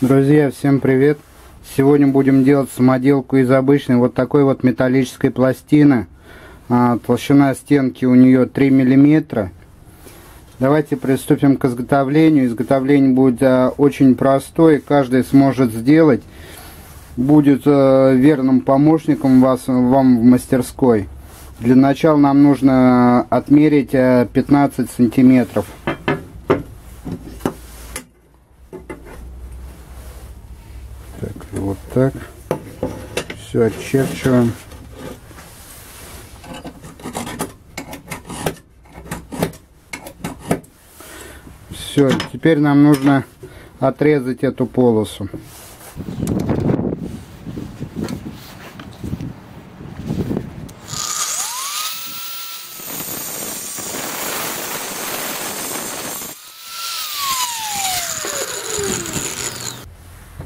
Друзья, всем привет! Сегодня будем делать самоделку из обычной вот такой вот металлической пластины. А, толщина стенки у нее 3 миллиметра. Давайте приступим к изготовлению. Изготовление будет а, очень простое, каждый сможет сделать. Будет а, верным помощником вас, вам в мастерской. Для начала нам нужно отмерить 15 сантиметров. Вот так. Все очерчиваем. Все, теперь нам нужно отрезать эту полосу.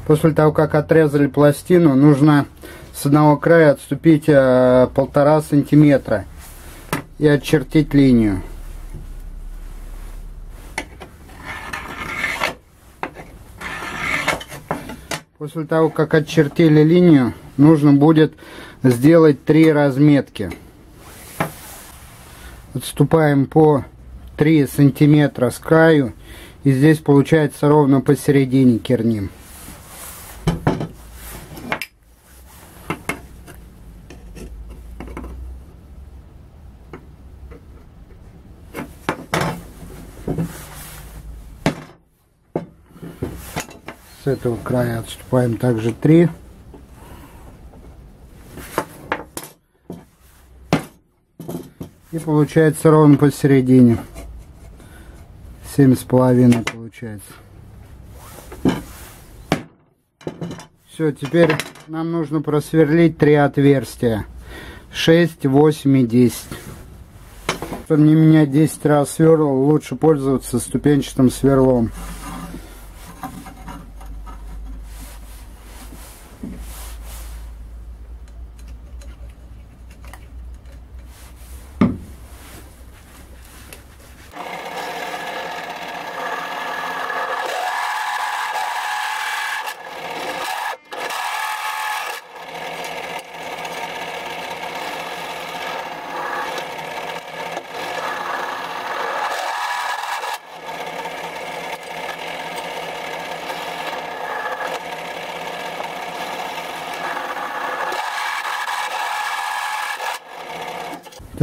После того, как отрезали пластину, нужно с одного края отступить э, полтора сантиметра и очертить линию. После того, как отчертили линию, нужно будет сделать три разметки. Отступаем по 3 сантиметра с краю и здесь получается ровно посередине керним. С этого края отступаем также 3. И получается ровно посередине. Семь с половиной получается. Все, теперь нам нужно просверлить три отверстия. 6, 8 и 10. Чтобы не менять 10 раз сверл, лучше пользоваться ступенчатым сверлом.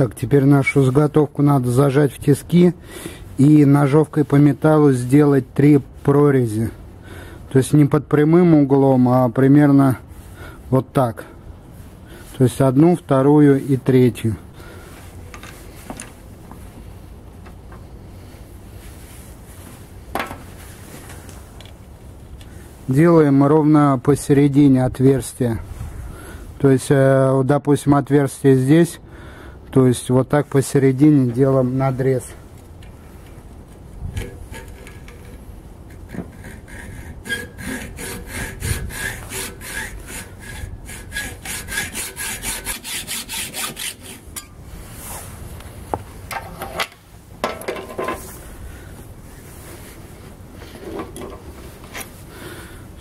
Так, теперь нашу заготовку надо зажать в тиски и ножовкой по металлу сделать три прорези. То есть не под прямым углом, а примерно вот так. То есть одну, вторую и третью. Делаем ровно посередине отверстия. То есть, э, допустим, отверстие здесь то есть вот так посередине делаем надрез.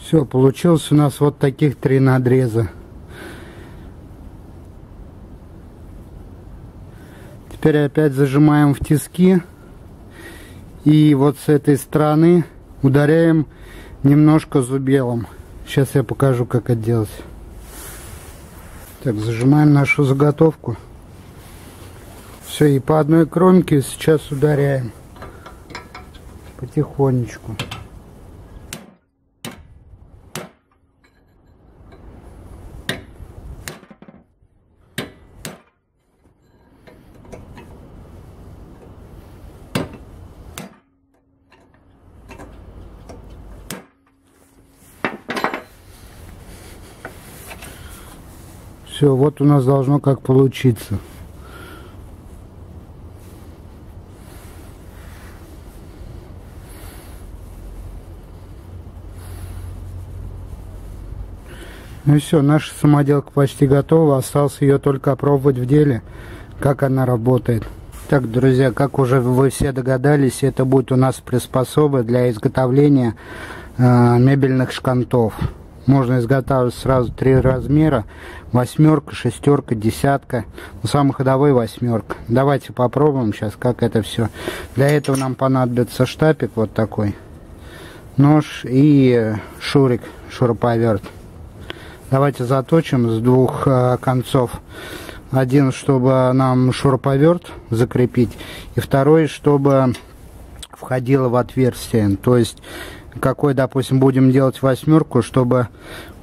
Все, получилось у нас вот таких три надреза. Теперь опять зажимаем в тиски. И вот с этой стороны ударяем немножко зубелом. Сейчас я покажу, как это делать. Так, зажимаем нашу заготовку. Все, и по одной кромке сейчас ударяем. Потихонечку. Все, вот у нас должно как получиться. Ну и все, наша самоделка почти готова. Осталось ее только опробовать в деле, как она работает. Так, друзья, как уже вы все догадались, это будет у нас приспособа для изготовления э, мебельных шкантов. Можно изготавливать сразу три размера. Восьмерка, шестерка, десятка. Но самый ходовой восьмерка. Давайте попробуем сейчас, как это все. Для этого нам понадобится штапик вот такой. Нож и шурик, шуруповерт. Давайте заточим с двух э, концов. Один, чтобы нам шуруповерт закрепить. И второй, чтобы входило в отверстие. То есть какой, допустим, будем делать восьмерку, чтобы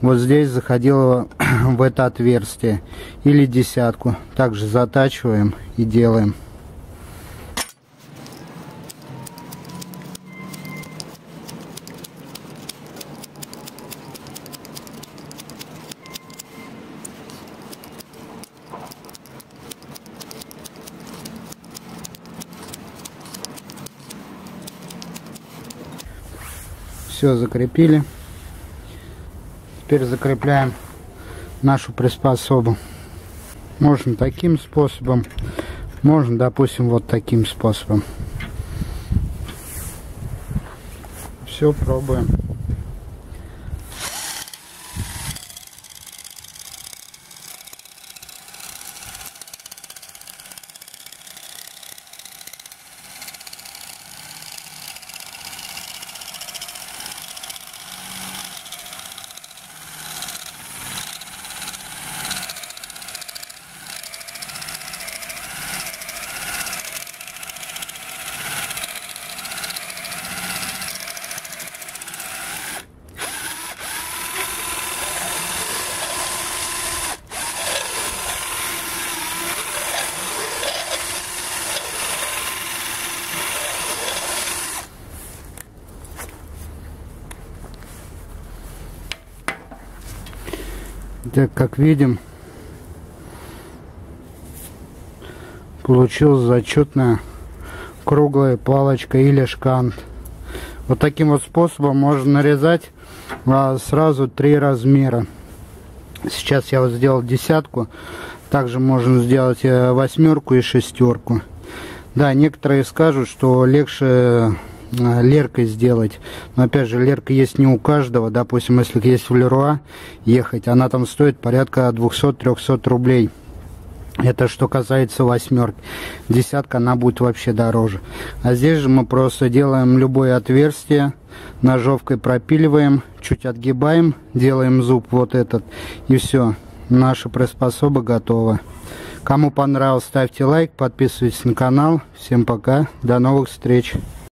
вот здесь заходило в это отверстие. Или десятку. Также затачиваем и делаем. Все закрепили. Теперь закрепляем нашу приспособу. Можно таким способом, можно, допустим, вот таким способом. Все, пробуем. Так, как видим, получилась зачетная круглая палочка или шкант. Вот таким вот способом можно нарезать а, сразу три размера. Сейчас я вот сделал десятку. Также можно сделать э, восьмерку и шестерку. Да, некоторые скажут, что легче леркой сделать. Но опять же, лерка есть не у каждого. Допустим, если есть в Леруа ехать, она там стоит порядка 200-300 рублей. Это что касается восьмерки. Десятка она будет вообще дороже. А здесь же мы просто делаем любое отверстие, ножовкой пропиливаем, чуть отгибаем, делаем зуб вот этот и все. Наша приспособа готова. Кому понравилось, ставьте лайк, подписывайтесь на канал. Всем пока, до новых встреч.